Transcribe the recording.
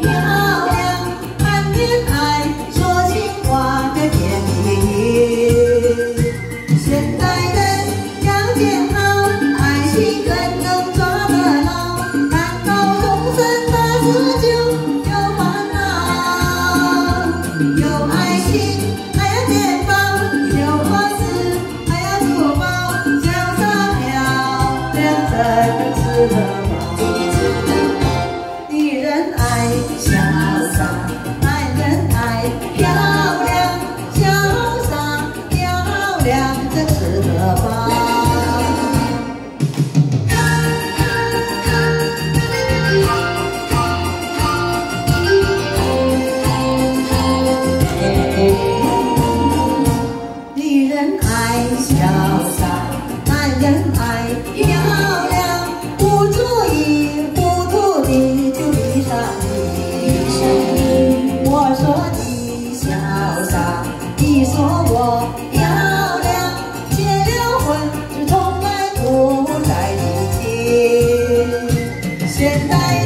漂亮谈恋爱说情话的甜言蜜现代人条件好爱情更能抓得牢谈到终身大事就有烦恼有爱心还要面包有房子还要珠宝潇洒漂亮怎能吃得爱漂亮，不注意，糊涂地就迷上你。我说你潇洒，你说我漂亮，结了婚就从来不在一起。现在。